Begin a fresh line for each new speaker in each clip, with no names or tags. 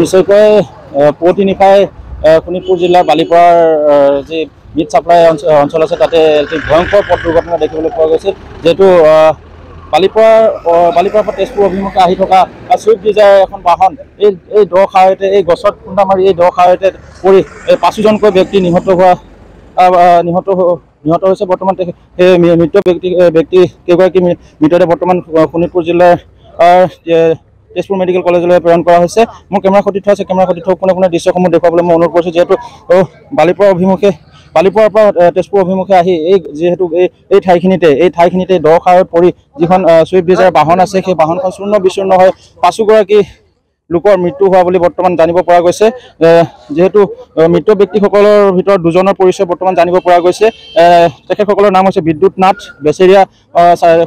নিশ্চয়কৈ পুৱতি নিশাই শোণিতপুৰ জিলাৰ বালিপৰাৰ যি মিট ছাপ্লাই অঞ্চ- অঞ্চল আছে তাতে এটি ভয়ংকৰ পথ দুৰ্ঘটনা দেখিবলৈ পোৱা গৈছে যিহেতু বালিপৰাৰ আহ, বালিপৰাৰ পৰা তেজপুৰ অভিমুখে আহি থকা ছুইফ্ট ডিজায়াৰ এখন বাহন এই এই দ খাৱৈতে এই গছত খুন্দা মাৰি এই দ খাৱৈতে পৰি এই পাঁচোজনকৈ ব্যক্তি নিহত হোৱা নিহত নিহত হৈছে বৰ্তমান সেই মৃত ব্যক্তি ব্যক্তি কেইগৰাকী মৃতদেহ বৰ্তমান শোণিতপুৰ জিলাৰ তেজপুৰ মেডিকেল কলেজলৈ প্ৰেৰণ কৰা হৈছে। মোৰ কেমেৰা সতীৰ্থ আছে। কেমেৰা সতীৰ্থ কোনে কোনে দৃশ্যসমূহ দেখুৱাবলৈ মই অনুৰোধ কৰিছোঁ। যিহেতু বালিপৰা অভিমুখে বালিপৰাৰ পৰা তেজপুৰ অভিমুখে আহি এই যিহেতু এই এই ঠাইখিনিতে এই ঠাইখিনিতে দ পৰি যিখন আহ, ছুইফ্ট ডিজায়াৰ বাহন আছে সেই বাহনখন চূৰ্ণ বিচূৰ্ণ হৈ পাঁচোগৰাকী লোকৰ মৃত্যু হোৱা বুলি বৰ্তমান জানিব পৰা গৈছে। যিহেতু মৃত ব্যক্তিসকলৰ ভিতৰত দুজনৰ পৰিচয় বৰ্তমান জানিব পৰা গৈছে। তেখেতসকলৰ নাম হৈছে বিদ্যুৎ নাথ বেচেৰীয়া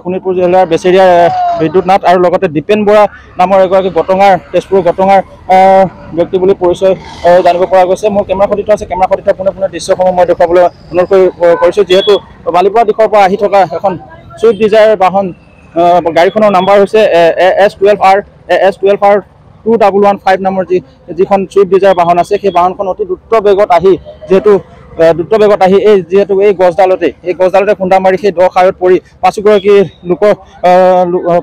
শোণিতপুৰ জিলাৰ বেচেৰীয়া আহ, বিদ্যুৎ নাথ আৰু লগতে দীপেন বৰা নামৰ এগৰাকী গটঙাৰ তেজপুৰ গটঙাৰ ব্যক্তি বুলি পৰিচয় জানিব পৰা গৈছে। মোৰ কেমেৰা সতীৰ্থ আছে। কেমেৰা সতীৰ্থ পোনে পোনে দৃশ্যসমূহ মই দেখুৱাবলৈ অনুৰোধ কৰি কৰিছোঁ। যিহেতু বালিপৰা দিশৰ পৰা আহি থকা এখন ছুইফ্ট ডিজায়াৰ বাহন গাড়ীখনৰ নাম্বাৰ হৈছে S twelve R S twelve R two double one five নামৰ যি যিখন ছুইফ্ট ডিজায়াৰ বাহন আছে সেই বাহনখন অতি দ্ৰুত বেগত আহি যিহেতু দ্ৰুত বেগত আহি এই যিহেতু এই গছডালতে এই গছডালতে খুন্দা মাৰি সেই দ সাৰত পৰি পাঁচোগৰাকী লোকৰ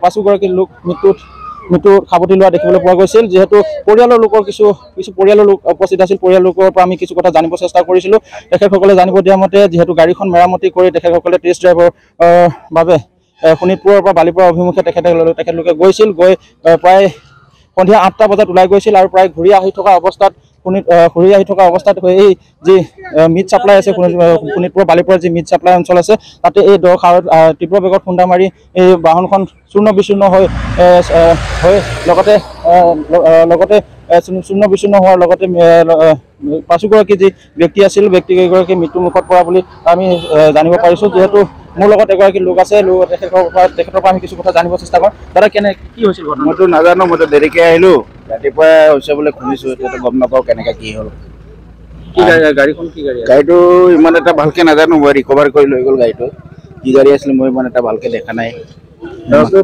পাঁচোগৰাকী লোক মৃত্যুত মৃত্যু সাৱটি লোৱা দেখিবলৈ পোৱা গৈছিল। যিহেতু পৰিয়ালৰ লোকৰ কিছু কিছু পৰিয়ালৰ লোক উপস্থিত আছিল পৰিয়ালৰ লোকৰ পৰা আমি কিছু কথা জানিব চেষ্টা কৰিছিলোঁ। তেখেতসকলে জানিব দিয়া মতে যিহেতু গাড়ীখন মেৰামতি কৰি তেখেতসকলে টেষ্ট ড্ৰাইভৰ বাবে শোণিতপুৰৰ পৰা বালিপৰা অভিমুখে তেখেতে তেখেতলোকে গৈছিল। গৈ প্ৰায় সন্ধিয়া আঠটা বজাত ওলাই গৈছিল আৰু প্ৰায় ঘূৰি আহি থকা অৱস্থাত শোণিত ঘূৰি আহি থকা অৱস্থাত এই যি মিট ছাপ্লাই আছে শোণিতপুৰ বালিপৰাৰ যি মিট ছাপ্লাই অঞ্চল আছে তাতে এই দ সাৰত আহ, তীব্ৰ বেগত খুন্দা মাৰি এই বাহনখন চূৰ্ণ বিচূৰ্ণ হৈ হৈ লগতে লগতে চূৰ্ণ- চূৰ্ণ বিচূৰ্ণ হোৱাৰ লগতে পাঁচোগৰাকী যি ব্যক্তি আছিল ব্যক্তিকেইগৰাকী মৃত্যুমুখত পৰা বুলি আমি জানিব পাৰিছোঁ যিহেতু মোৰ লগত এগৰাকী লোক আছে তেখেতৰ পৰা তেখেতৰ পৰা আমি কিছু কথা জানিব চেষ্টা কৰিম দাদা কেনে কি হৈছিল
মইতো নাজানো মইতো দেৰিকে আহিলো। ৰাতিপুৱাই হৈছে বুলি শুনিছো এতিয়াতো গম নাপাওঁ কেনেকে কি হ'ল।
গাড়ীখন কি গাড়ী?
গাড়ীটো ইমান এটা ভালকে নাজানো মই ৰিকভাৰ কৰি লৈ গ'ল গাড়ীটো। কি গাড়ী আছিল মই ইমান এটা ভালকে দেখা নাই।
ক'ৰ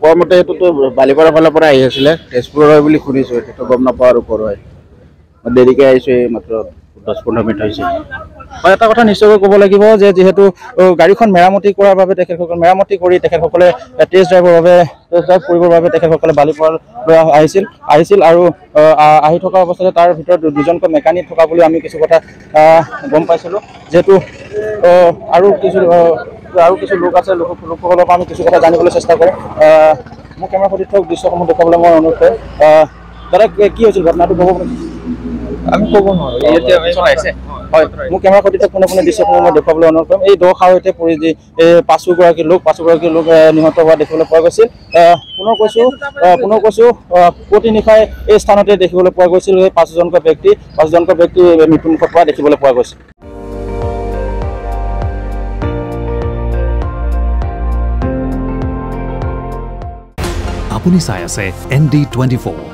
কোৱা মতে এইটোতো বালিপাৰা ফালৰ পৰা আহি আছিলে তেজপুৰৰ হয় বুলি শুনিছো এতিয়াতো গম নাপাওঁ আৰু ক'ৰ হয়। মই দেৰিকে আহিছো এই মাত্ৰ। দহ পোন্ধৰ মিনিট হৈছে।
হয় এটা কথা নিশ্চয়কৈ ক'ব লাগিব যে যিহেতু গাড়ীখন মেৰামতি কৰাৰ বাবে তেখেতসকলে মেৰামতি কৰি তেখেতসকলে টেষ্ট ড্ৰাইভৰ বাবে টেষ্ট ড্ৰাইভ কৰিবৰ বাবে তেখেতসকলে বালিপৰালৈ আহিছিল আহিছিল আৰু আহি থকা অৱস্থাতে তাৰ ভিতৰত দুজনকৈ মেকানিক থকা বুলি আমি কিছু কথা গম পাইছিলোঁ। যিহেতু আৰু কিছু আৰু কিছু লোক আছে লোক লোকসকলৰ পৰা আমি কিছু কথা জানিবলৈ চেষ্টা আহ, মোৰ কেমেৰা সতীৰ্থক দৃশ্যসমূহ দেখুৱাবলৈ মই অনুৰোধ আহ, দাদা কি হৈছিল ঘটনাটো ক'ব পাৰিম? আমি ক'ব নোৱাৰোঁ। হয়। মোৰ কেমেৰা সতীৰ্থ কোনে কোনে দৃশ্যসমূহ মই দেখুৱাবলৈ অনুৰোধ কৰিম। এই দ সাৰতে পৰি যি এই পাঁচোগৰাকী লোক পাঁচোগৰাকী লোক নিহত হোৱা দেখিবলৈ পোৱা গৈছিল। পুনৰ কৈছোঁ পুনৰ কৈছোঁ পুৱতি নিশাই এই স্থানতে দেখিবলৈ পোৱা গৈছিল। এই পাঁচজনকৈ ব্যক্তি পাঁচজনকৈ ব্যক্তি মৃত্যুমুখত পৰা দেখিবলৈ পোৱা গৈছিল।
আপুনি চাই আছে এন ডি টুৱেণ্টি ফ'ৰ।